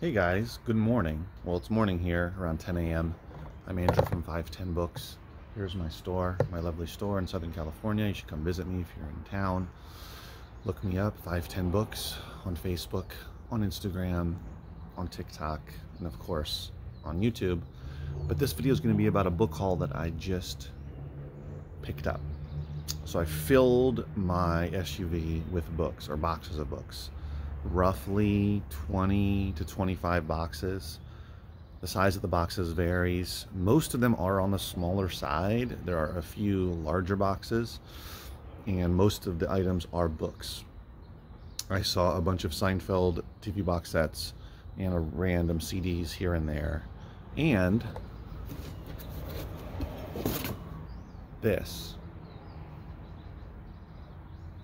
Hey guys, good morning. Well, it's morning here around 10 a.m. I'm Andrew from 510 Books. Here's my store, my lovely store in Southern California. You should come visit me if you're in town. Look me up, 510 Books, on Facebook, on Instagram, on TikTok, and of course on YouTube. But this video is going to be about a book haul that I just picked up. So I filled my SUV with books or boxes of books, roughly 20 to 25 boxes. The size of the boxes varies. Most of them are on the smaller side. There are a few larger boxes and most of the items are books. I saw a bunch of Seinfeld TV box sets and a random CDs here and there. And this.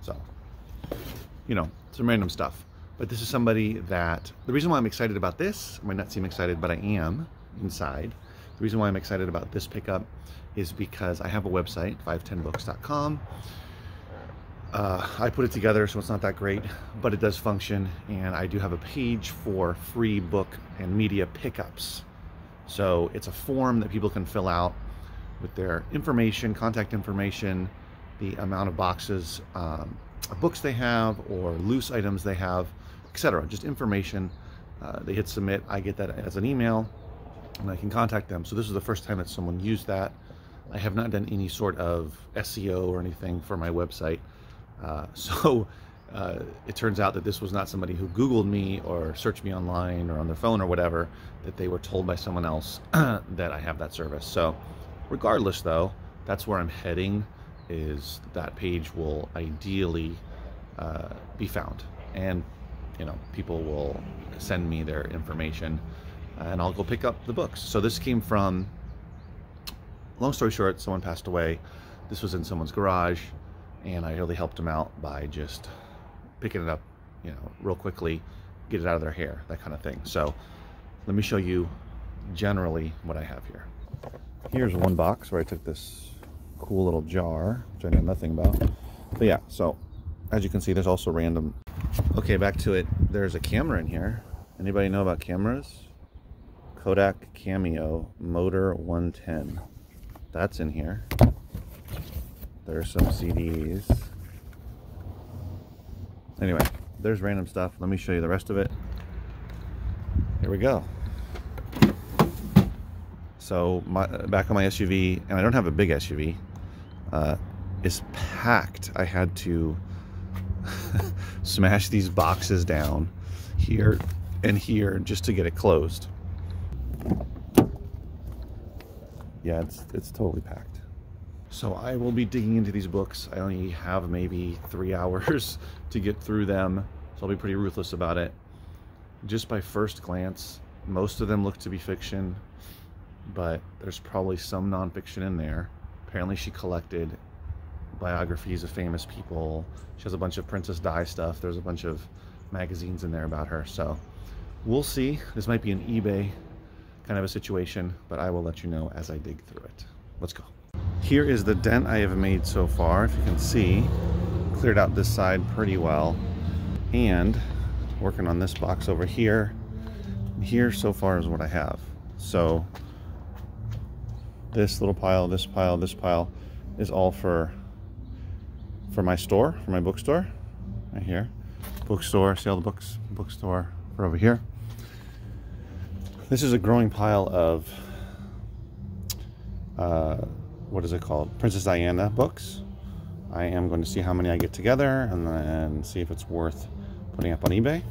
So, you know, some random stuff. But this is somebody that, the reason why I'm excited about this, I might not seem excited, but I am inside. The reason why I'm excited about this pickup is because I have a website, 510books.com. Uh, I put it together, so it's not that great, but it does function. And I do have a page for free book and media pickups. So it's a form that people can fill out with their information, contact information, the amount of boxes, um, books they have, or loose items they have, etc. Just information. Uh, they hit submit. I get that as an email, and I can contact them. So this is the first time that someone used that. I have not done any sort of SEO or anything for my website. Uh, so uh, it turns out that this was not somebody who Googled me or searched me online or on their phone or whatever, that they were told by someone else that I have that service. So regardless though, that's where I'm heading is that page will ideally uh, be found. And you know, people will send me their information uh, and I'll go pick up the books. So this came from, long story short, someone passed away. This was in someone's garage and I really helped them out by just picking it up, you know, real quickly, get it out of their hair, that kind of thing. So let me show you generally what I have here. Here's one box where I took this cool little jar, which I know nothing about. But yeah, so as you can see, there's also random Okay, back to it. There's a camera in here. Anybody know about cameras? Kodak Cameo Motor 110. That's in here. There's some CDs. Anyway, there's random stuff. Let me show you the rest of it. Here we go. So my back on my SUV, and I don't have a big SUV, uh, is packed. I had to smash these boxes down here and here just to get it closed. Yeah, it's, it's totally packed. So I will be digging into these books. I only have maybe three hours to get through them, so I'll be pretty ruthless about it. Just by first glance, most of them look to be fiction, but there's probably some nonfiction in there. Apparently she collected biographies of famous people. She has a bunch of Princess Di stuff. There's a bunch of magazines in there about her. So we'll see. This might be an eBay kind of a situation, but I will let you know as I dig through it. Let's go. Here is the dent I have made so far. If you can see, cleared out this side pretty well. And working on this box over here. Here so far is what I have. So this little pile, this pile, this pile is all for for my store, for my bookstore, right here. Bookstore, sell the books, bookstore for over here. This is a growing pile of, uh, what is it called? Princess Diana books. I am going to see how many I get together and then see if it's worth putting up on eBay.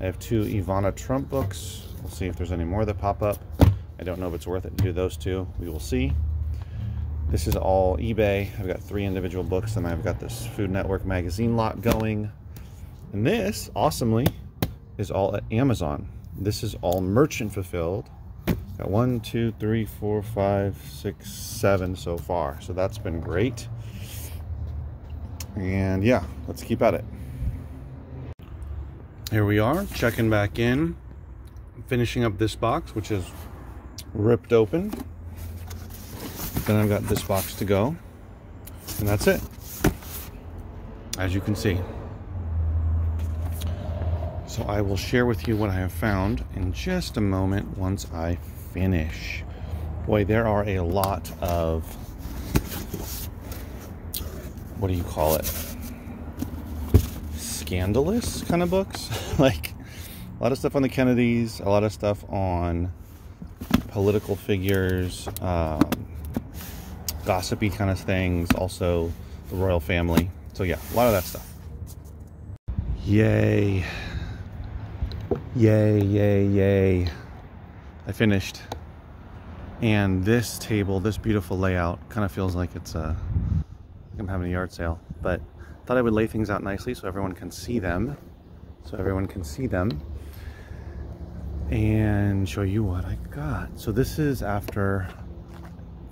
I have two Ivana Trump books. We'll see if there's any more that pop up. I don't know if it's worth it to do those two. We will see. This is all eBay. I've got three individual books and I've got this Food Network magazine lot going. And this, awesomely, is all at Amazon. This is all merchant fulfilled. Got one, two, three, four, five, six, seven so far. So that's been great. And yeah, let's keep at it. Here we are, checking back in, finishing up this box, which is ripped open. Then I've got this box to go. And that's it. As you can see. So I will share with you what I have found in just a moment once I finish. Boy, there are a lot of, what do you call it? Scandalous kind of books. like a lot of stuff on the Kennedys, a lot of stuff on political figures, um, gossipy kind of things, also the royal family. So yeah, a lot of that stuff. Yay. Yay, yay, yay. I finished. And this table, this beautiful layout, kind of feels like it's a, like I'm having a yard sale. But thought I would lay things out nicely so everyone can see them. So everyone can see them. And show you what I got. So this is after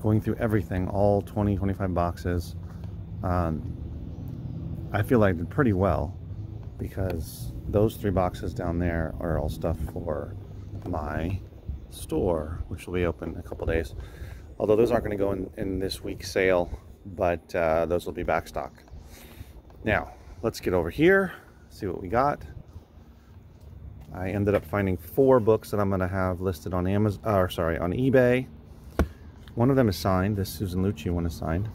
going through everything, all 20, 25 boxes. Um, I feel like I did pretty well because those three boxes down there are all stuff for my store, which will be open in a couple days. Although those aren't going to go in, in this week's sale, but uh, those will be back stock. Now, let's get over here, see what we got. I ended up finding four books that I'm going to have listed on Amazon, or sorry, on eBay. One of them is signed. This Susan Lucci one is signed.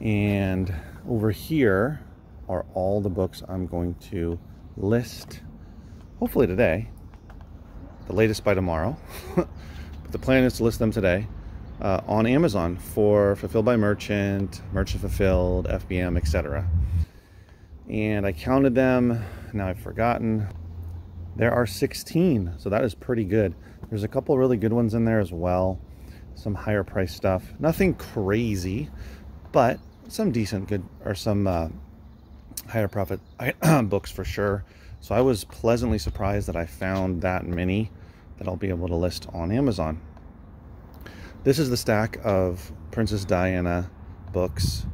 And over here, are all the books I'm going to list, hopefully today, the latest by tomorrow. but the plan is to list them today uh, on Amazon for Fulfilled by Merchant, Merchant Fulfilled, FBM, etc. And I counted them, now I've forgotten. There are 16, so that is pretty good. There's a couple really good ones in there as well. Some higher price stuff. Nothing crazy, but some decent good, or some uh, higher profit books for sure. So I was pleasantly surprised that I found that many that I'll be able to list on Amazon. This is the stack of Princess Diana books,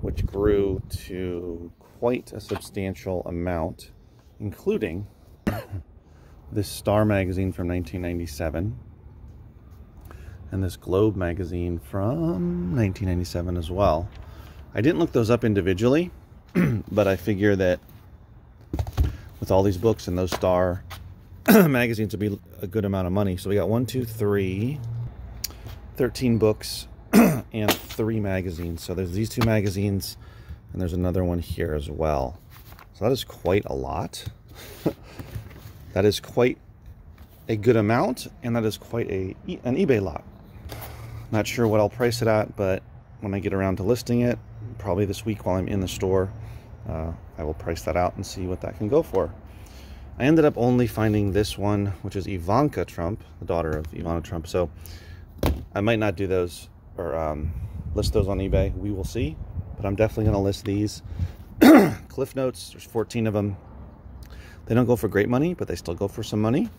which grew to quite a substantial amount, including this Star magazine from 1997 and this Globe magazine from 1997 as well. I didn't look those up individually but I figure that with all these books and those star magazines would be a good amount of money. So we got one, two, three, 13 books and three magazines. So there's these two magazines and there's another one here as well. So that is quite a lot. that is quite a good amount and that is quite a an eBay lot. Not sure what I'll price it at, but when I get around to listing it, probably this week while I'm in the store, uh, I will price that out and see what that can go for. I ended up only finding this one, which is Ivanka Trump, the daughter of Ivana Trump. So I might not do those or um, list those on eBay. We will see. But I'm definitely going to list these. Cliff Notes, there's 14 of them. They don't go for great money, but they still go for some money.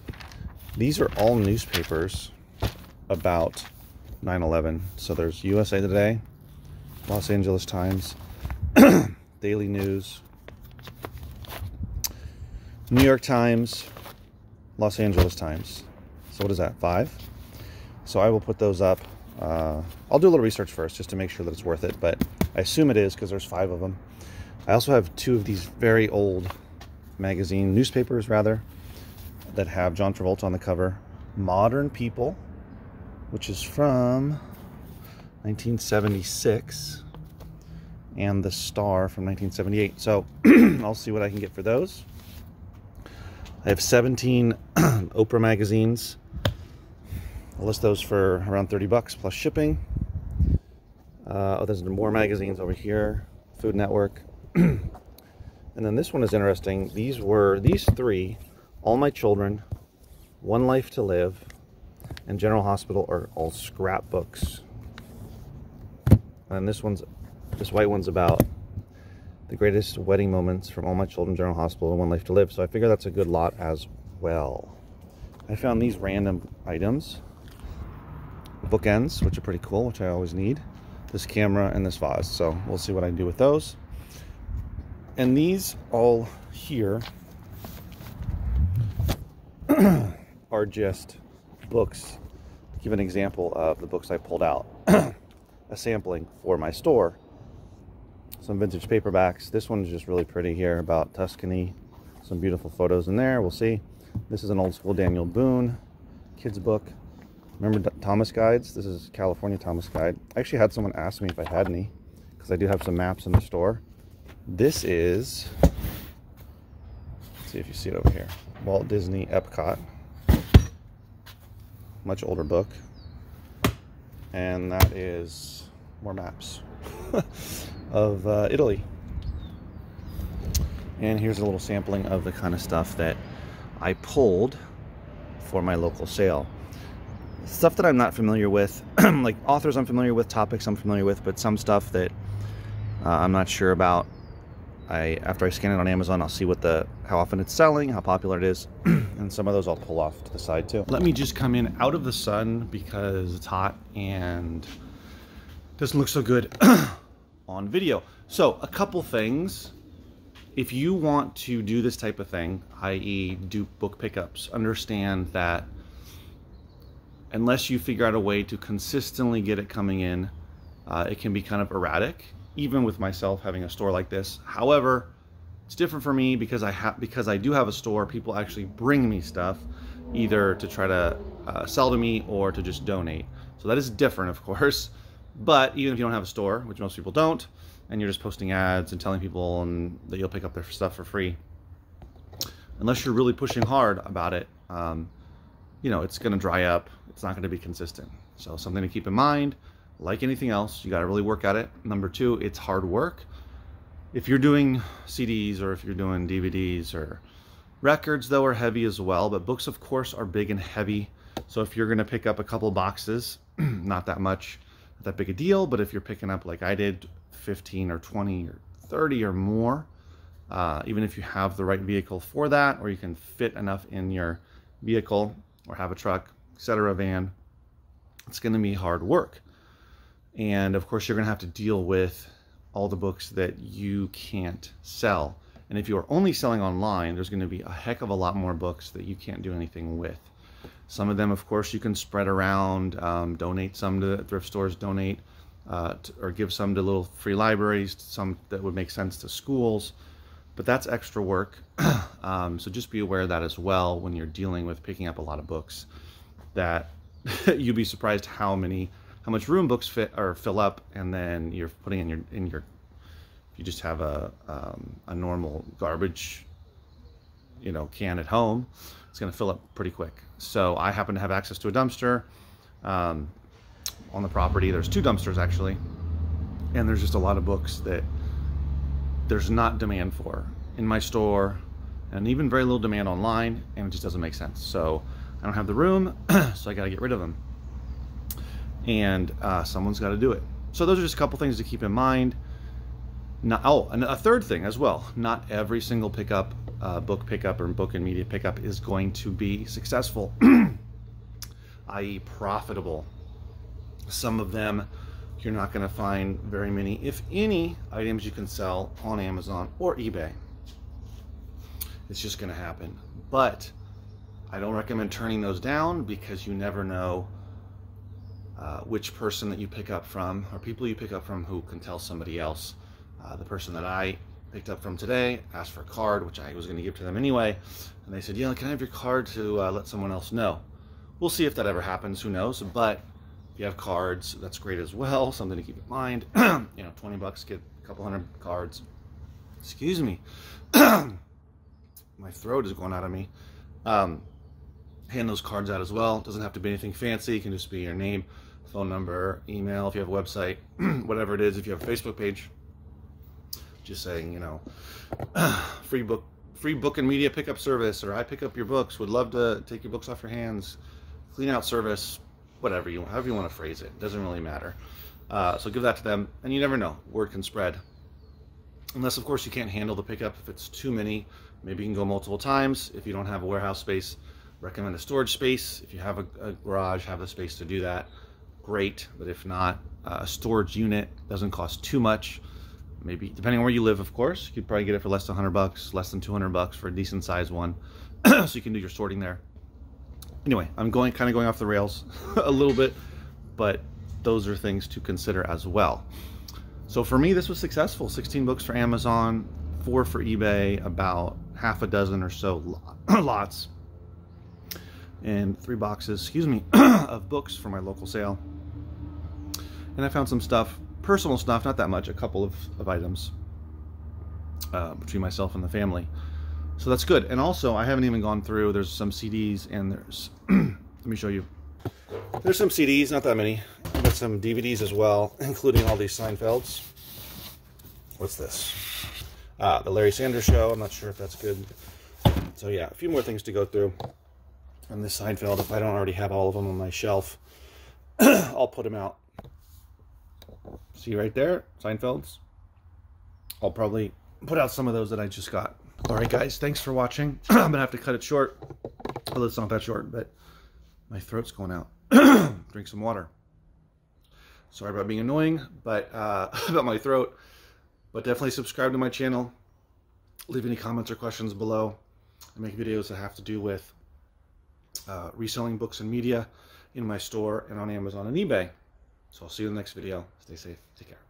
These are all newspapers about 9-11. So there's USA Today, Los Angeles Times, Daily News, New York Times, Los Angeles Times. So what is that, five? So I will put those up. Uh, I'll do a little research first just to make sure that it's worth it, but I assume it is because there's five of them. I also have two of these very old magazine, newspapers rather, that have John Travolta on the cover. Modern People, which is from 1976 and the Star from 1978. So I'll see what I can get for those. I have 17 Oprah magazines. I'll list those for around 30 bucks plus shipping. Uh, oh, there's more magazines over here. Food Network. and then this one is interesting. These were, these three, All My Children, One Life to Live, and General Hospital are all scrapbooks. And this one's this white one's about the greatest wedding moments from all my children, General Hospital, and One Life to Live. So I figure that's a good lot as well. I found these random items. Bookends, which are pretty cool, which I always need. This camera and this vase. So we'll see what I do with those. And these all here are just books. Give an example of the books I pulled out. a sampling for my store some vintage paperbacks. This one's just really pretty here about Tuscany. some beautiful photos in there. We'll see. This is an old school Daniel Boone kids book. Remember Thomas guides? This is California Thomas guide. I actually had someone ask me if I had any because I do have some maps in the store. This is, see if you see it over here, Walt Disney Epcot. Much older book. And that is more maps of uh, Italy. And here's a little sampling of the kind of stuff that I pulled for my local sale. Stuff that I'm not familiar with, like authors I'm familiar with, topics I'm familiar with, but some stuff that uh, I'm not sure about I after I scan it on Amazon, I'll see what the how often it's selling, how popular it is, and some of those I'll pull off to the side too. Let me just come in out of the sun because it's hot and doesn't look so good on video. So a couple things. If you want to do this type of thing, i.e. do book pickups, understand that unless you figure out a way to consistently get it coming in, uh, it can be kind of erratic even with myself having a store like this. However, it's different for me because I have because I do have a store. People actually bring me stuff, either to try to uh, sell to me or to just donate. So that is different, of course. But even if you don't have a store, which most people don't, and you're just posting ads and telling people and that you'll pick up their stuff for free, unless you're really pushing hard about it, um, you know, it's going to dry up. It's not going to be consistent. So something to keep in mind like anything else, you got to really work at it. Number two, it's hard work. If you're doing CDs or if you're doing DVDs or records, though, are heavy as well. But books, of course, are big and heavy. So if you're going to pick up a couple boxes, not that much, not that big a deal. But if you're picking up, like I did, 15 or 20 or 30 or more, uh, even if you have the right vehicle for that, or you can fit enough in your vehicle or have a truck, etc., van, it's going to be hard work. And of course, you're going to have to deal with all the books that you can't sell. And if you are only selling online, there's going to be a heck of a lot more books that you can't do anything with. Some of them, of course, you can spread around, um, donate some to thrift stores, donate uh, to, or give some to little free libraries, some that would make sense to schools. But that's extra work. um, so just be aware of that as well when you're dealing with picking up a lot of books. That you'd be surprised how many how much room books fit or fill up, and then you're putting in your in your. If you just have a um, a normal garbage, you know, can at home, it's going to fill up pretty quick. So I happen to have access to a dumpster um, on the property. There's two dumpsters actually, and there's just a lot of books that there's not demand for in my store, and even very little demand online, and it just doesn't make sense. So I don't have the room, so I got to get rid of them and uh, someone's got to do it. So those are just a couple things to keep in mind. Not, oh, and a third thing as well. Not every single pickup, uh, book pickup or book and media pickup is going to be successful, i.e. profitable. Some of them you're not going to find very many, if any, items you can sell on Amazon or eBay. It's just going to happen. But I don't recommend turning those down because you never know uh, which person that you pick up from or people you pick up from who can tell somebody else. Uh, the person that I picked up from today asked for a card, which I was going to give to them anyway. And they said, yeah, can I have your card to uh, let someone else know? We'll see if that ever happens, who knows. But if you have cards, that's great as well. Something to keep in mind. you know, 20 bucks, get a couple hundred cards. Excuse me. My throat is going out of me. Um, hand those cards out as well. Doesn't have to be anything fancy. It can just be your name, phone number, email, if you have a website, whatever it is, if you have a Facebook page, just saying, you know, free book, free book and media pickup service, or I pick up your books, would love to take your books off your hands, clean out service, whatever you, however you want to phrase it, doesn't really matter. Uh, so give that to them, and you never know, word can spread. Unless, of course, you can't handle the pickup. If it's too many, maybe you can go multiple times. If you don't have a warehouse space, recommend a storage space. If you have a, a garage, have the space to do that great, but if not, uh, a storage unit doesn't cost too much. Maybe depending on where you live, of course, you could probably get it for less than 100 bucks, less than 200 bucks for a decent sized one, so you can do your sorting there. Anyway, I'm going kind of going off the rails a little bit, but those are things to consider as well. So for me, this was successful. 16 books for Amazon, four for eBay, about half a dozen or so lots and three boxes, excuse me, of books for my local sale. And I found some stuff, personal stuff, not that much, a couple of, of items uh, between myself and the family. So that's good. And also, I haven't even gone through, there's some CDs and there's, let me show you. There's some CDs, not that many. Got some DVDs as well, including all these Seinfelds. What's this? Ah, the Larry Sanders Show. I'm not sure if that's good. So yeah, a few more things to go through on this Seinfeld. If I don't already have all of them on my shelf, I'll put them out. See right there, Seinfelds. I'll probably put out some of those that I just got. All right, guys, thanks for watching. I'm going to have to cut it short. Well, it's not that short, but my throat's going out. Drink some water. Sorry about being annoying, but uh, about my throat. But definitely subscribe to my channel. Leave any comments or questions below. I make videos that have to do with uh, reselling books and media in my store and on Amazon and eBay. So I'll see you in the next video. Stay safe. Take care.